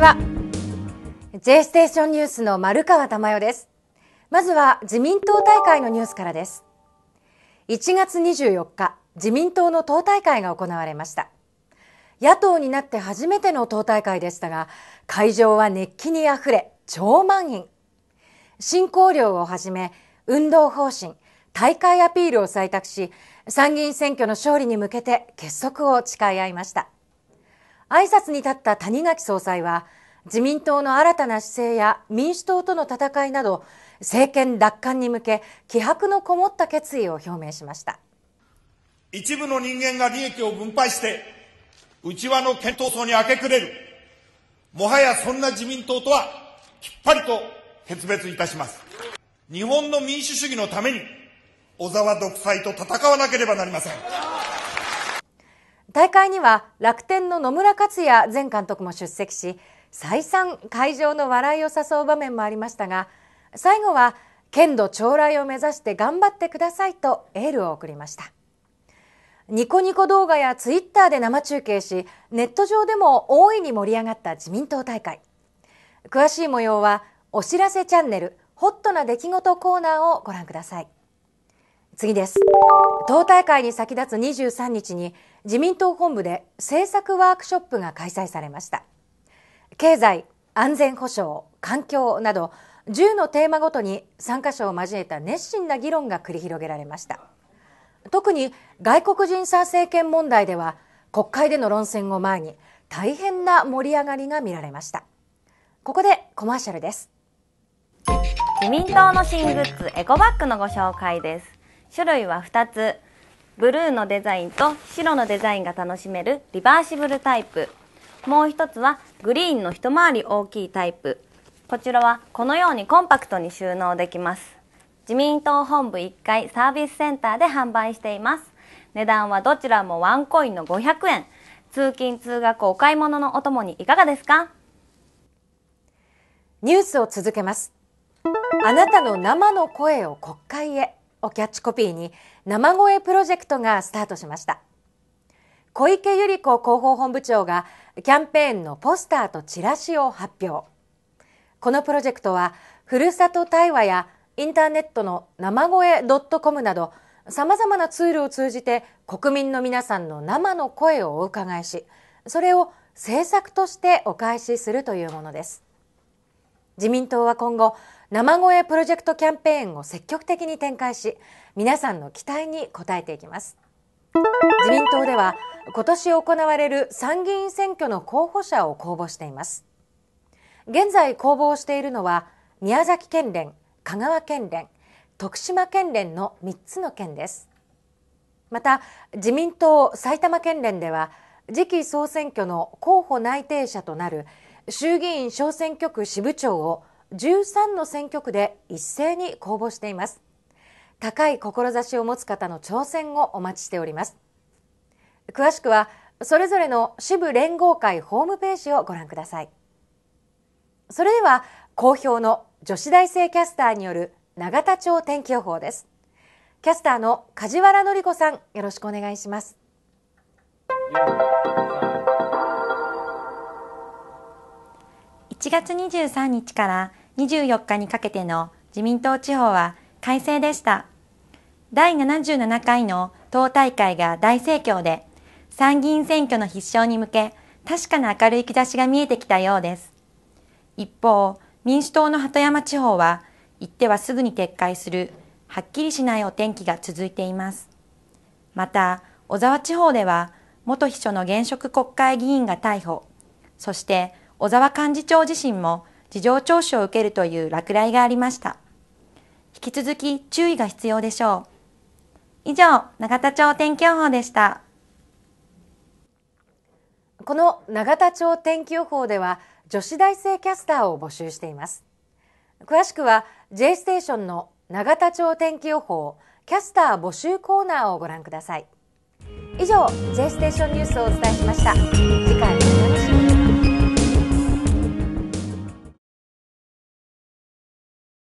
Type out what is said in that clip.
ちは。J ステーションニュースの丸川珠代です。まずは自民党大会のニュースからです。1月24日自民党の党大会が行われました。野党になって初めての党大会でしたが会場は熱気にあふれ超満員。進行量をはじめ運動方針大会アピールを採択し参議院選挙の勝利に向けて結束を誓い合いました。挨拶に立った谷垣総裁は自民党の新たな姿勢や民主党との戦いなど政権奪還に向け気迫のこもった決意を表明しました。一部の人間が利益を分配して内輪の検討層に明け暮れるもはやそんな自民党とはきっぱりと決別いたします。日本の民主主義のために小沢独裁と戦わなければなりません。大会には楽天の野村克也前監督も出席し再三会場の笑いを誘う場面もありましたが最後は剣道将来を目指して頑張ってくださいとエールを送りました。ニコニコ動画やツイッターで生中継しネット上でも大いに盛り上がった自民党大会。詳しい模様はお知らせチャンネルホットな出来事コーナーをご覧ください。次です。党大会に先立つ23日に自民党本部で政策ワークショップが開催されました。経済安全保障環境など10のテーマごとに参加者を交えた熱心な議論が繰り広げられました。特に外国人参政権問題では国会での論戦を前に大変な盛り上がりが見られました。ここでコマーシャルです。自民党の新グッズエコバッグのご紹介です。種類は2つ。ブルーのデザインと白のデザインが楽しめるリバーシブルタイプ。もう一つはグリーンの一回り大きいタイプ。こちらはこのようにコンパクトに収納できます。自民党本部1階サービスセンターで販売しています。値段はどちらもワンコインの500円。通勤通学お買い物のお供にいかがですか？ニュースを続けます。あなたの生の声を国会へ。をキャッチコピーに生声プロジェクトがスタートしました。小池百合子広報本部長がキャンペーンのポスターとチラシを発表。このプロジェクトはふるさと対話やインターネットの生声 .com など様々なツールを通じて国民の皆さんの生の声をお伺いしそれを政策としてお返しするというものです。自民党は今後生声プロジェクトキャンペーンを積極的に展開し皆さんの期待に応えていきます。自民党では今年行われる参議院選挙の候補者を公募しています。現在公募をしているのは宮崎県連香川県連徳島県連の3つの県です。また自民党埼玉県連では次期総選挙の候補内定者となる衆議院小選挙区支部長を13の選挙区で一斉に公募しています。高い志を持つ方の挑戦をお待ちしております。詳しくはそれぞれの支部連合会ホームページをご覧ください。それでは好評の女子大生キャスターによる永田町天気予報です。キャスターの梶原紀子さんよろしくお願いします。1月23日から24日にかけての自民党地方は快晴でした。第77回の党大会が大盛況で、参議院選挙の必勝に向け、確かな明るい兆しが見えてきたようです。一方、民主党の鳩山地方は、行ってはすぐに撤回する、はっきりしないお天気が続いています。また、小沢地方では、元秘書の現職国会議員が逮捕、そして小沢幹事長自身も事情聴取を受けるという落雷がありました。引き続き注意が必要でしょう。以上、永田町天気予報でした。この永田町天気予報では女子大生キャスターを募集しています。詳しくは J ステーションの永田町天気予報キャスター募集コーナーをご覧ください。以上、J ステーションニュースをお伝えしました。次回お楽しみ